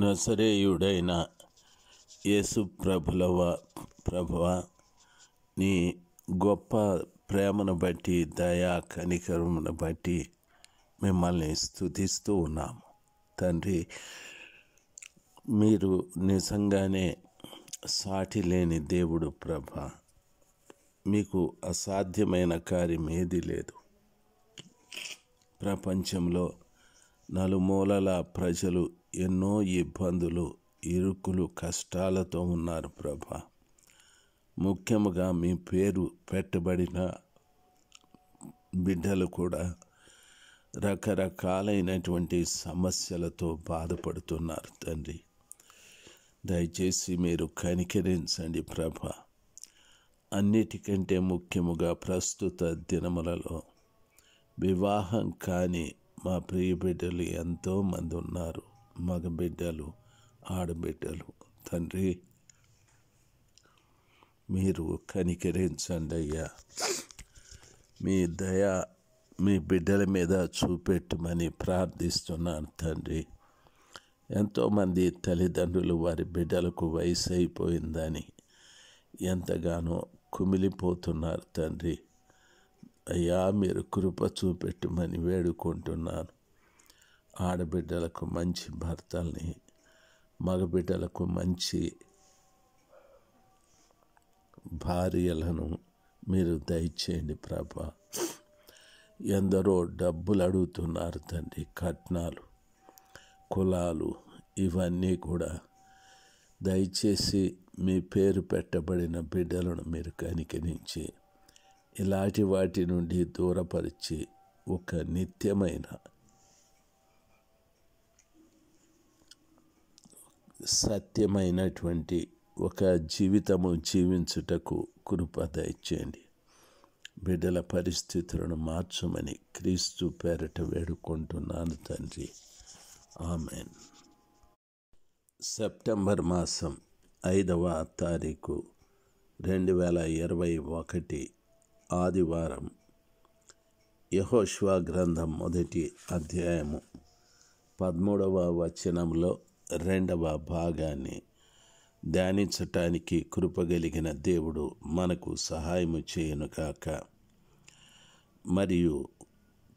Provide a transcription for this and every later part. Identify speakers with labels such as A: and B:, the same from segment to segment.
A: నసరేయుడైన యేసు ప్రభులవ ప్రభువ నీ గొప్ప ప్రేమను బట్టి దయా కనికరమును బట్టి మిమ్మల్ని స్థుతిస్తూ ఉన్నాము. తండ్రి మీరు నిజంగానే సాటి లేని దేవుడు ప్రభ. మీకు అసాధ్యమైన కార్యం ఏది లేదు. ప్రపంచంలో నలుమూలల ప్రజలు ఎన్నో ఇబ్బందులు ఇరుకులు కష్టాలతో ఉన్నారు ప్రభ. ముఖ్యముగా మీ పేరు పెట్టబడిన బిడ్డలు కూడా రకరకాలైనటువంటి సమస్యలతో బాధపడుతున్నారు తండ్రి. దయచేసి మీరు కనికరించండి ప్రభ. అన్నిటికంటే ముఖ్యముగా ప్రస్తుత దినములలో వివాహం కాని మా ప్రియ బిడ్డలు ఎంతోమంది ఉన్నారు. మగ బిడ్డలు ఆడబిడ్డలు. తండ్రి మీరు కనికరించండి అయ్యా. మీ దయ మీ బిడ్డల మీద చూపెట్టమని ప్రార్థిస్తున్నాను తండ్రి. ఎంతోమంది తల్లిదండ్రులు వారి బిడ్డలకు వయసు అయిపోయిందని ఎంతగానో కుమిలిపోతున్నారు తండ్రి. అయ్యా మీరు కృప చూపెట్టమని వేడుకుంటున్నాను. ఆడబిడ్డలకు మంచి భర్తల్ని మగబిడ్డలకు మంచి భార్యలను మీరు దయచేయండి ప్రభ. ఎందరో డబ్బులు అడుగుతున్నారు తండ్రి కట్నాలు కులాలు ఇవన్నీ కూడా దయచేసి మీ పేరు పెట్టబడిన బిడ్డలను మీరు కనికరించి ఇలాంటి వాటి నుండి దూరపరిచి ఒక నిత్యమైన సత్యమైనటువంటి ఒక జీవితము జీవించుటకు కృప దయచేయండి. బిడ్డల పరిస్థితులను మార్చమని క్రీస్తు పేరట వేడుకుంటున్నాను తండ్రి. ఆమెన్. సెప్టెంబర్ మాసం ఐదవ తారీఖు రెండు వేల ఇరవై ఒకటి ఆదివారం యహోష్వా గ్రంథం మొదటి అధ్యాయము పదమూడవ వచనంలో రెండవ భాగాన్ని ధ్యానించటానికి కృపగలిగిన దేవుడు మనకు సహాయము చేయనుగాక మరియు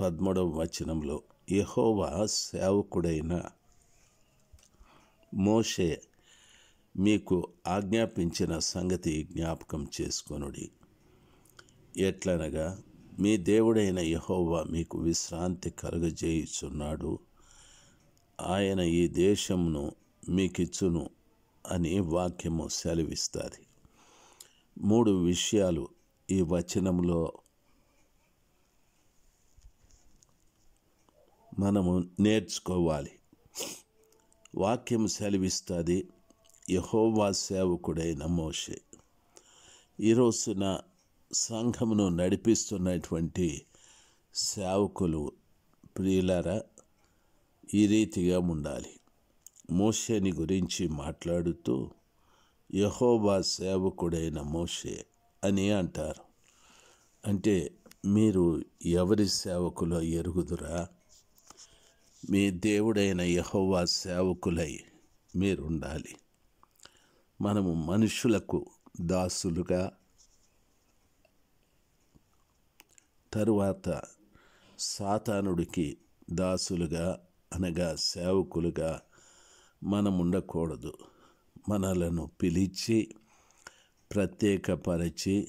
A: పద్మూడవ వచనంలో యహోవా సేవకుడైన మోషే మీకు ఆజ్ఞాపించిన సంగతి జ్ఞాపకం చేసుకొనుడి. ఎట్లనగా మీ దేవుడైన యహోవా మీకు విశ్రాంతి కలుగజేయుచున్నాడు. ఆయన ఈ దేశమును మీకిచ్చును అని వాక్యము సెలవిస్తుంది. మూడు విషయాలు ఈ వచనంలో మనము నేర్చుకోవాలి. వాక్యం సెలవిస్తుంది యహోవా సేవకుడైన మోషే. ఈరోజున సంఘమును నడిపిస్తున్నటువంటి సేవకులు ప్రియులరా ఈ రీతిగా ఉండాలి మోషేని గురించి మాట్లాడుతూ యహోబా సేవకుడైన మోషే అని అంటారు. అంటే మీరు ఎవరి సేవకులో ఎరుగుదురా? మీ దేవుడైన యహోవా సేవకులై మీరుండాలి. మనము మనుషులకు దాసులుగా. తరువాత సాతానుడికి దాసులుగా అనగా సేవకులుగా మనం ఉండకూడదు మనలను పిలిచి ప్రత్యేకపరిచి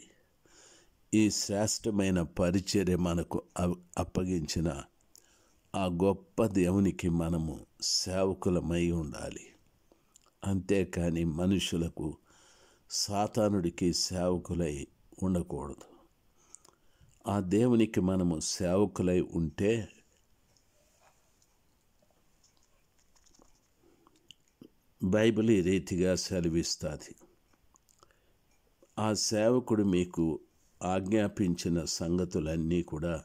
A: ఈ శ్రేష్టమైన పరిచర్య మనకు అప్పగించిన ఆ గొప్ప దేవునికి మనము సేవకులమై ఉండాలి. అంతేకాని మనుషులకు సాతానుడికి సేవకులై ఉండకూడదు. ఆ దేవునికి మనము సేవకులై ఉంటే బైబిల్ ఈ రీతిగా సెలవిస్తుంది? ఆ సేవకుడు మీకు ఆజ్ఞాపించిన సంగతులన్నీ కూడా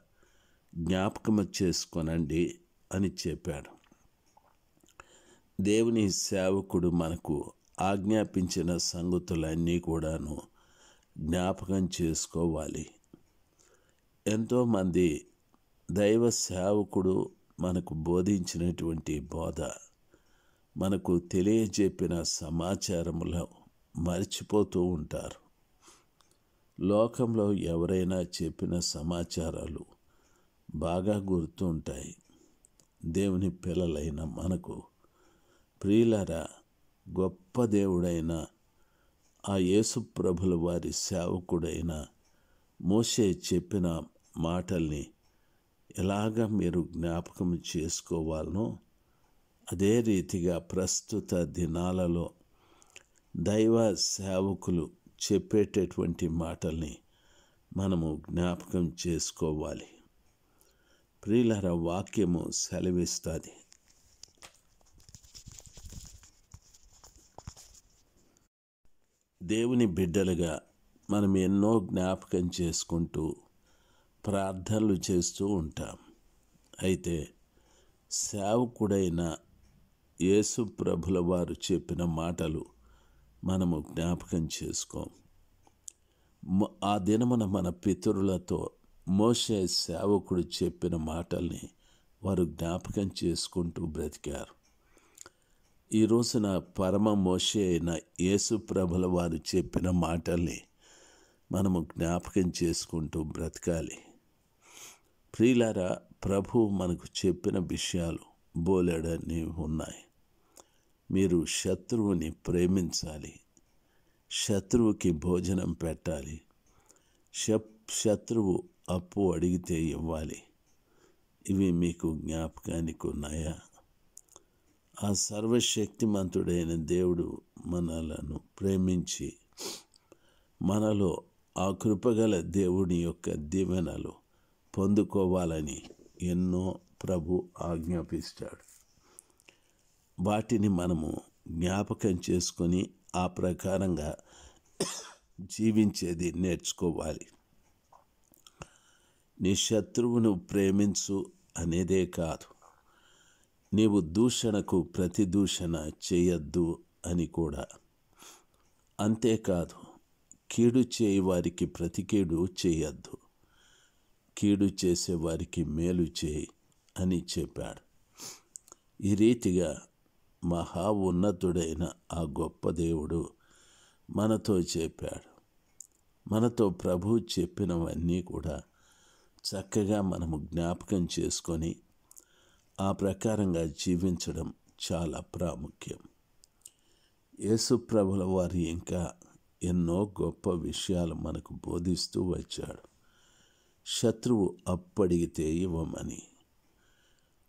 A: జ్ఞాపకం చేసుకొనండి అని చెప్పాడు. దేవుని సేవకుడు మనకు ఆజ్ఞాపించిన సంగతులన్నీ కూడాను జ్ఞాపకం చేసుకోవాలి. ఎంతోమంది దైవ సేవకుడు మనకు బోధించినటువంటి బోధ మనకు తెలియజెప్పిన సమాచారములో మర్చిపోతూ ఉంటారు. లోకంలో ఎవరైనా చెప్పిన సమాచారాలు బాగా గుర్తుంటాయి దేవుని పిల్లలైన మనకు ప్రియులరా గొప్ప దేవుడైన ఆ యేసు ప్రభుల వారి సేవకుడైన మోసే చెప్పిన మాటల్ని ఎలాగ మీరు జ్ఞాపకం చేసుకోవాలనో అదే రీతిగా ప్రస్తుత దినాలలో దైవ సేవకులు చెప్పేటటువంటి మాటల్ని మనము జ్ఞాపకం చేసుకోవాలి. ప్రియులర వాక్యము సెలవిస్తుంది. దేవుని బిడ్డలుగా మనం ఎన్నో జ్ఞాపకం చేసుకుంటూ ప్రార్థనలు చేస్తూ ఉంటాం. అయితే సేవకుడైన యేసు ప్రభుల వారు చెప్పిన మాటలు మనము జ్ఞాపకం చేసుకోం. ఆ దినమున మన పితరులతో మోసే సేవకుడు చెప్పిన మాటల్ని వారు జ్ఞాపకం చేసుకుంటూ బ్రతికారు. ఈ రోజున పరమ మోషే అయిన యేసు ప్రభుల వారు చెప్పిన మాటల్ని మనము జ్ఞాపకం చేసుకుంటూ బ్రతకాలి. ప్రియులారా ప్రభు మనకు చెప్పిన విషయాలు బోలెడన్ని ఉన్నాయి. మీరు శత్రువుని ప్రేమించాలి. శత్రువుకి భోజనం పెట్టాలి. శప్ శత్రువు అప్పు అడిగితే ఇవ్వాలి. ఇవి మీకు జ్ఞాపకానికి ఉన్నాయా ఆ సర్వశక్తిమంతుడైన దేవుడు మనలను ప్రేమించి మనలో ఆ కృపగల దేవుని యొక్క దీవెనలు పొందుకోవాలని ఎన్నో ప్రభు ఆజ్ఞాపిస్తాడు. వాటిని మనము జ్ఞాపకం చేసుకొని ఆ ప్రకారంగా జీవించేది నేర్చుకోవాలి. నీ శత్రువును ప్రేమించు అనేదే కాదు. నీవు దూషణకు ప్రతిదూషణ చేయొద్దు అని కూడా. అంతేకాదు కీడు చేయి వారికి ప్రతికీడు చేయొద్దు. కీడు చేసే వారికి మేలు చేయి అని చెప్పాడు. ఈ రీతిగా మహా ఉన్నతుడైన ఆ గొప్ప దేవుడు మనతో చెప్పాడు. మనతో ప్రభు చెప్పినవన్నీ కూడా చక్కగా మనము జ్ఞాపకం చేసుకొని ఆ ప్రకారంగా జీవించడం చాలా ప్రాముఖ్యం. యేసుప్రభుల వారు ఇంకా ఎన్నో గొప్ప విషయాలు మనకు బోధిస్తూ వచ్చాడు. శత్రువు అప్పడిగితే ఇవ్వమని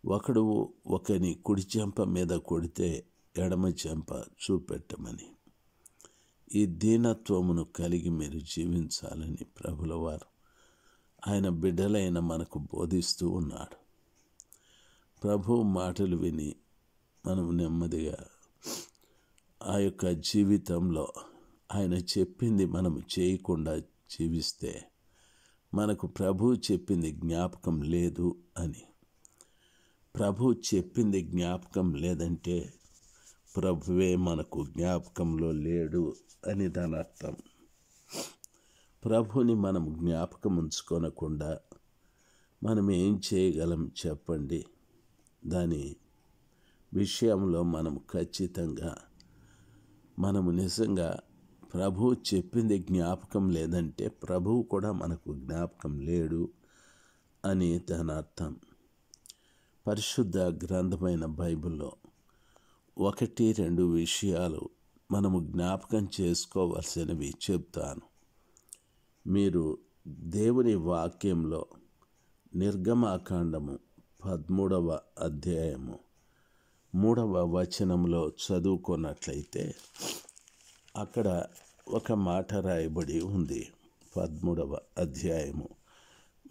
A: ఒకడు ఒకని కుడి చెంప మీద కొడితే ఎడమ చెంప చూపెట్టమని. ఈ దీనత్వమును కలిగి మీరు జీవించాలని ప్రభులవారు ఆయన బిడ్డలైన మనకు బోధిస్తూ ఉన్నాడు. ప్రభు మాటలు విని మనం నెమ్మదిగా ఆ యొక్క జీవితంలో ఆయన చెప్పింది మనం చేయకుండా జీవిస్తే మనకు ప్రభు చెప్పింది జ్ఞాపకం లేదు అని ప్రభు చెప్పింది జ్ఞాపకం లేదంటే ప్రభువే మనకు జ్ఞాపకంలో లేడు అని దాని అర్థం. ప్రభుని మనం జ్ఞాపకం ఉంచుకోనకుండా మనం ఏం చేయగలం చెప్పండి. దాని విషయంలో మనం ఖచ్చితంగా మనము నిజంగా ప్రభు చెప్పింది జ్ఞాపకం లేదంటే ప్రభువు కూడా మనకు జ్ఞాపకం లేడు అని దాని అర్థం. పరిశుద్ధ గ్రంథమైన బైబిల్లో ఒకటి రెండు విషయాలు మనము జ్ఞాపకం చేసుకోవలసినవి చెప్తాను. మీరు దేవుని వాక్యంలో నిర్గమాకాండము పదమూడవ అధ్యాయము మూడవ వచనంలో చదువుకున్నట్లయితే అక్కడ ఒక మాట రాయబడి ఉంది. పదమూడవ అధ్యాయము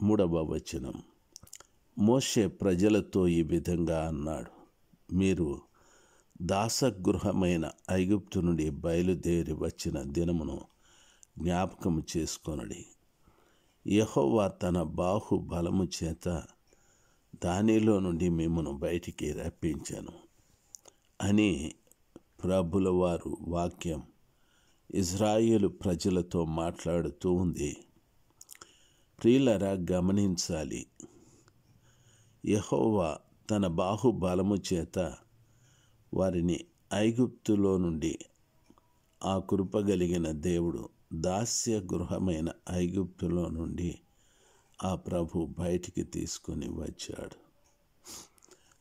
A: మూడవ వచనం. మోషే ప్రజలతో ఈ విధంగా అన్నాడు. మీరు దాసగృహమైన ఐగుప్తు నుండి బయలుదేరి వచ్చిన దినమును జ్ఞాపకము చేసుకొనడి. యహోవా తన బాహుబలము చేత దానిలో నుండి మిమ్మను బయటికి రప్పించాను అని ప్రభుల వారు వాక్యం ఇజ్రాయేలు ప్రజలతో మాట్లాడుతూ ఉంది. ప్రియులరా గమనించాలి యహోవా తన బాహుబలము చేత వారిని ఐగుప్తులో నుండి ఆ కృపగలిగిన దేవుడు దాస్య గృహమైన ఐగుప్తులో నుండి ఆ ప్రభు బయటికి తీసుకొని వచ్చాడు.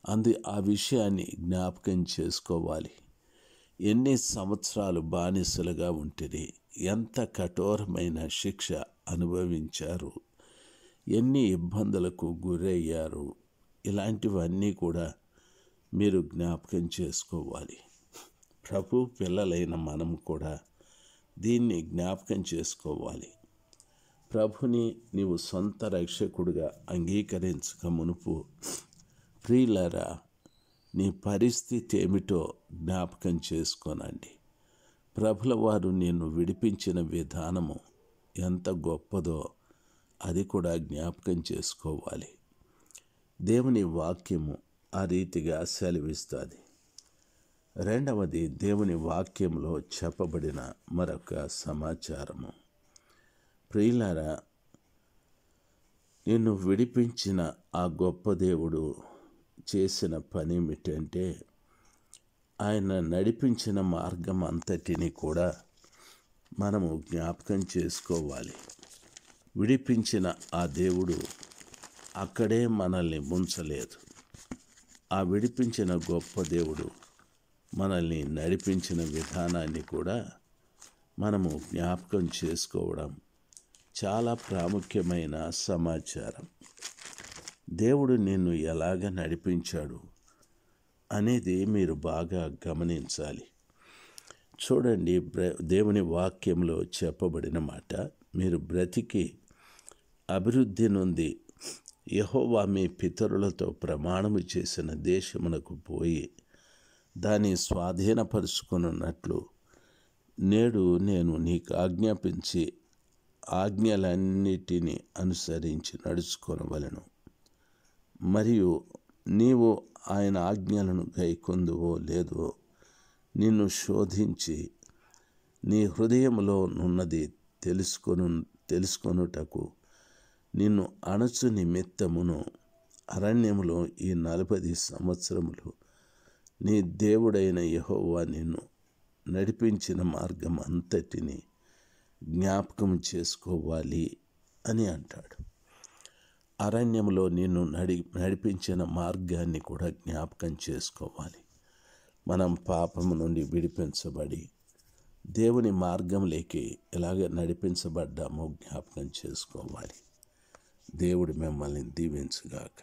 A: అందు ఆ విషయాన్ని జ్ఞాపకం చేసుకోవాలి. ఎన్ని సంవత్సరాలు బానిసలుగా ఉంటుంది ఎంత కఠోరమైన శిక్ష అనుభవించారు. ఎన్ని ఇబ్బందులకు గురయ్యారు. ఇలాంటివన్నీ కూడా మీరు జ్ఞాపకం చేసుకోవాలి. ప్రభు పిల్లలైన మనం కూడా దీన్ని జ్ఞాపకం చేసుకోవాలి. ప్రభుని నీవు సొంత రక్షకుడిగా అంగీకరించక మునుపు ప్రియులరా నీ పరిస్థితి ఏమిటో జ్ఞాపకం చేసుకోనండి. ప్రభుల వారు నిన్ను విడిపించిన విధానము ఎంత గొప్పదో అది కూడా జ్ఞాపకం చేసుకోవాలి. దేవుని వాక్యము ఆ రీతిగా సెలవిస్తుంది. రెండవది దేవుని వాక్యంలో చెప్పబడిన మరొక సమాచారము. ప్రియులారా నిన్ను విడిపించిన ఆ గొప్ప దేవుడు చేసిన పని ఏమిటంటే ఆయన నడిపించిన మార్గం అంతటిని కూడా మనము జ్ఞాపకం చేసుకోవాలి. విడిపించిన ఆ దేవుడు అక్కడే మనల్ని ముంచలేదు. ఆ విడిపించిన గొప్ప దేవుడు మనల్ని నడిపించిన విధానాన్ని కూడా మనము జ్ఞాపకం చేసుకోవడం చాలా ప్రాముఖ్యమైన సమాచారం. దేవుడు నిన్ను ఎలాగ నడిపించాడు అనేది మీరు బాగా గమనించాలి. చూడండి బ్ర- దేవుని వాక్యంలో చెప్పబడిన మాట మీరు బ్రతికి అభివృద్ధి నుండి యహోవా మీ పితరులతో ప్రమాణము చేసిన దేశమునకు పోయి దాన్ని స్వాధీనపరుచుకున్నట్లు నేడు నేను నీకు ఆజ్ఞాపించి ఆజ్ఞలన్నిటినీ అనుసరించి నడుచుకొనవలను. మరియు నీవు ఆయన ఆజ్ఞలను గైకొందువో లేదో నిన్ను శోధించి నీ హృదయంలో నున్నది తెలుసుకొను తెలుసుకొనుటకు నిన్ను అణచు నిమిత్తమును అరణ్యములో ఈ నలభై సంవత్సరములు నీ దేవుడైన యహోవా నిన్ను నడిపించిన మార్గం అంతటిని జ్ఞాపకం చేసుకోవాలి అని అంటాడు. అరణ్యంలో నిన్ను నడి నడిపించిన మార్గాన్ని కూడా జ్ఞాపకం చేసుకోవాలి. మనం పాపం నుండి విడిపించబడి దేవుని మార్గంలోకి ఎలాగ నడిపించబడ్డామో జ్ఞాపకం చేసుకోవాలి. దేవుడు మిమ్మల్ని దీవించుగాక